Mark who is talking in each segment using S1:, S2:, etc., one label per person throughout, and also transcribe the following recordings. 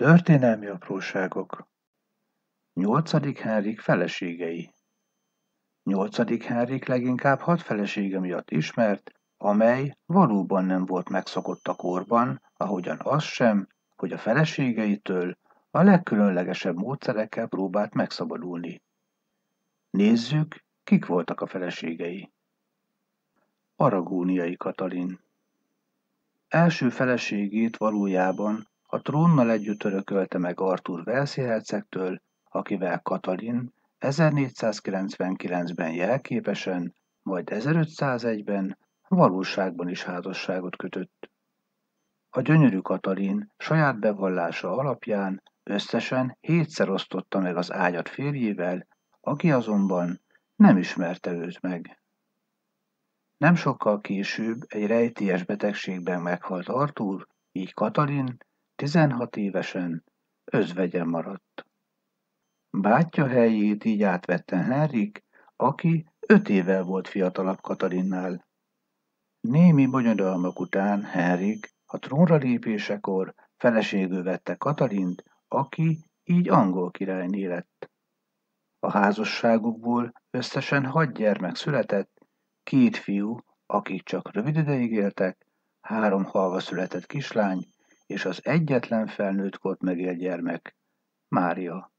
S1: Történelmi apróságok Nyolcadik Henrik feleségei Nyolcadik Henrik leginkább hat felesége miatt ismert, amely valóban nem volt megszokott a korban, ahogyan az sem, hogy a feleségeitől a legkülönlegesebb módszerekkel próbált megszabadulni. Nézzük, kik voltak a feleségei. Aragóniai Katalin Első feleségét valójában a trónnal együtt örökölte meg Artur Velszi hercegtől, akivel Katalin 1499-ben jelképesen, majd 1501-ben valóságban is házasságot kötött. A gyönyörű Katalin saját bevallása alapján összesen hétszer osztotta meg az ágyat férjével, aki azonban nem ismerte őt meg. Nem sokkal később egy rejtélyes betegségben meghalt Artúr, így Katalin 16 évesen özvegyen maradt. Bátyja helyét így átvette Henrik, aki öt évvel volt fiatalabb Katalinnál. Némi bonyodalmak után Henrik a trónra lépésekor feleségül vette Katalint, aki így angol királyné lett. A házasságukból összesen hat gyermek született, két fiú, akik csak rövid ideig éltek, három halva született kislány, és az egyetlen felnőtt volt megélt gyermek, Mária.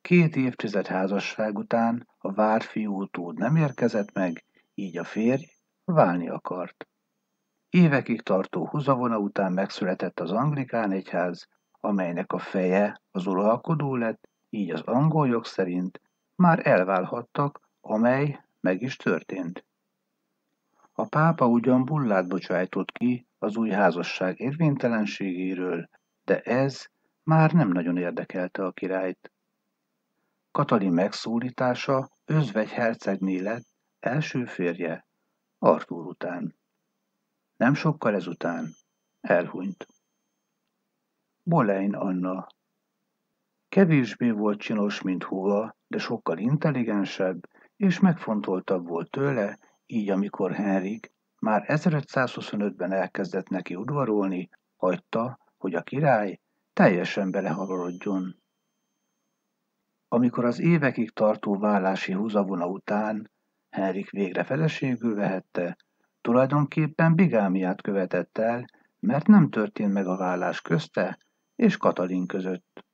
S1: Két évtized házasság után a vár fiú utód nem érkezett meg, így a férj válni akart. Évekig tartó húzavona után megszületett az anglikán egyház, amelynek a feje az uralkodó lett, így az angol jog szerint már elválhattak, amely meg is történt. A pápa ugyan bullát bocsájtott ki az új házasság érvénytelenségéről, de ez már nem nagyon érdekelte a királyt. Katalin megszólítása özvegy hercegné lett első férje, Artúr után. Nem sokkal ezután elhunyt. Bolein Anna Kevésbé volt csinos, mint húga, de sokkal intelligensebb és megfontoltabb volt tőle, így amikor Henrik már 1525-ben elkezdett neki udvarolni, hagyta, hogy a király teljesen belehavarodjon. Amikor az évekig tartó vállási húzavona után Henrik végre feleségül vehette, tulajdonképpen bigámiát követett el, mert nem történt meg a vállás közte és Katalin között.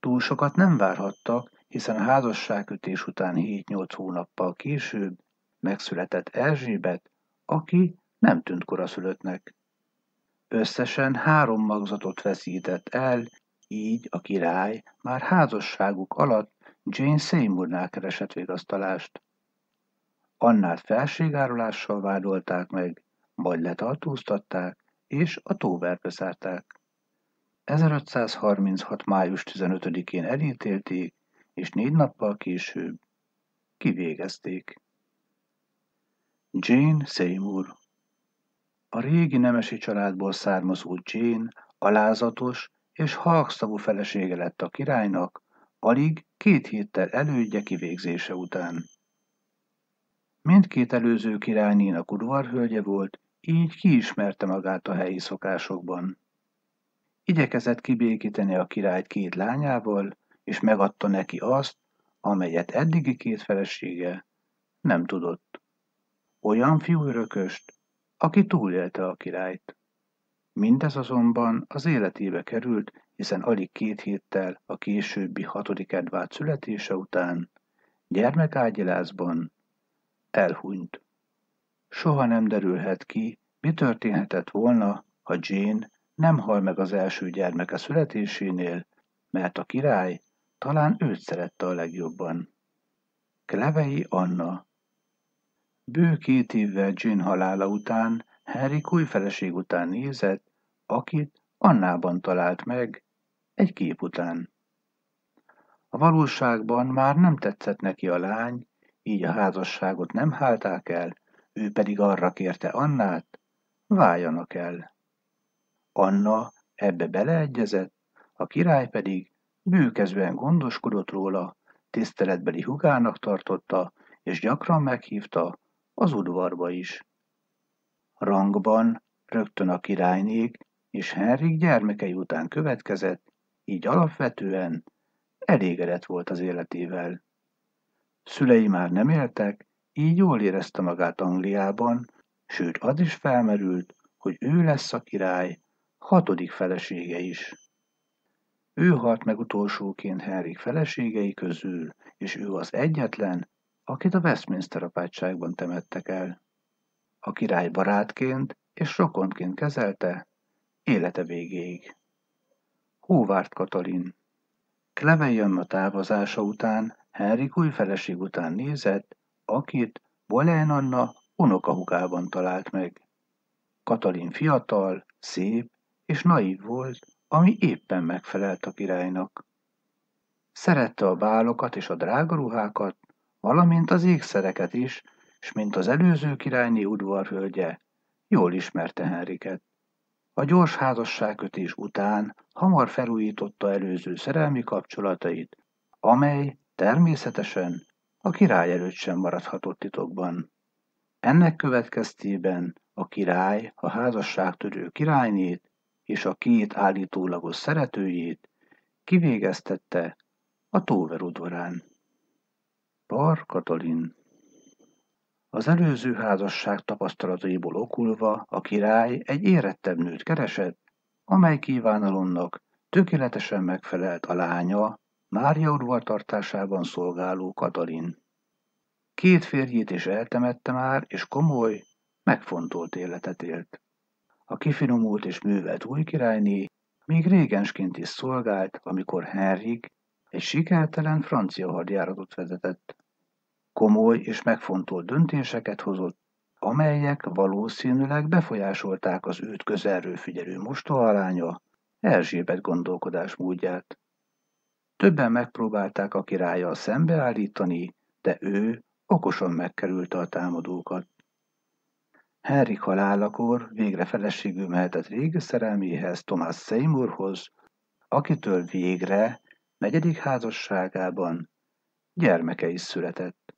S1: Túl sokat nem várhattak, hiszen a házasságkötés után 7-8 hónappal később megszületett Erzsébet, aki nem tűnt koraszülöttnek. Összesen három magzatot veszített el, így a király már házasságuk alatt Jane Seymournál keresett végasztalást. Annát felségárulással vádolták meg, majd letartóztatták, és a tóverbe zárták. 1536. május 15-én elítélték, és négy nappal később kivégezték. Jane Seymour A régi nemesi családból származó Jane alázatos és halkszavú felesége lett a királynak, alig két héttel elődje kivégzése után. Mindkét előző királynénak udvarhölgye volt, így kiismerte magát a helyi szokásokban. Igyekezett kibékíteni a királyt két lányával, és megadta neki azt, amelyet eddigi két felesége nem tudott. Olyan fiú örököst, aki túlélte a királyt. Mindez azonban az életébe került, hiszen alig két héttel a későbbi hatodik Edvárd születése után gyermekágyilázban elhunyt. Soha nem derülhet ki, mi történhetett volna, ha Jane nem hal meg az első gyermeke születésénél, mert a király talán őt szerette a legjobban. Klevei Anna Bő két évvel Jane halála után Henry új feleség után nézett, akit Annában talált meg, egy kép után. A valóságban már nem tetszett neki a lány, így a házasságot nem hálták el, ő pedig arra kérte Annát, váljanak el. Anna ebbe beleegyezett, a király pedig bőkezően gondoskodott róla, tiszteletbeli hugának tartotta, és gyakran meghívta az udvarba is. Rangban rögtön a királynék és Henrik gyermekei után következett így alapvetően elégedett volt az életével. Szülei már nem éltek, így jól érezte magát Angliában, sőt az is felmerült, hogy ő lesz a király hatodik felesége is. Ő halt meg utolsóként Henrik feleségei közül, és ő az egyetlen, akit a Westminster apátságban temettek el. A király barátként és rokonként kezelte élete végéig. Hóvárt Katalin Klevei Anna távozása után Henrik új feleség után nézett, akit Boleyn Anna unokahugában talált meg. Katalin fiatal, szép és naív volt, ami éppen megfelelt a királynak. Szerette a bálokat és a drága ruhákat, valamint az ékszereket is, és mint az előző királyné udvarhölgye, jól ismerte Henriket. A gyors házasságkötés után hamar felújította előző szerelmi kapcsolatait, amely természetesen a király előtt sem maradhatott titokban. Ennek következtében a király a házasságtörő királynét és a két állítólagos szeretőjét kivégeztette a Tóver udvarán. Bar Katalin Az előző házasság tapasztalataiból okulva a király egy érettebb nőt keresett, amely kívánalomnak tökéletesen megfelelt a lánya, Mária udvartartásában szolgáló Katalin. Két férjét is eltemette már, és komoly, megfontolt életet élt. A kifinomult és művelt új királyné még régensként is szolgált, amikor Henrik egy sikertelen francia hadjáratot vezetett. Komoly és megfontolt döntéseket hozott, amelyek valószínűleg befolyásolták az őt közelről figyelő mostohalánya, Erzsébet gondolkodásmódját. Többen megpróbálták a királlyal szembeállítani, de ő okosan megkerülte a támadókat. Henrik halálakor végre feleségül mehetett régi szerelméhez, Thomas Seymourhoz, akitől végre negyedik házasságában gyermeke is született.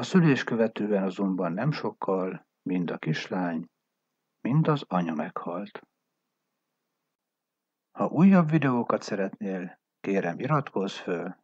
S1: A szülés követően azonban nem sokkal mind a kislány, mind az anya meghalt. Ha újabb videókat szeretnél, kérem iratkozz föl,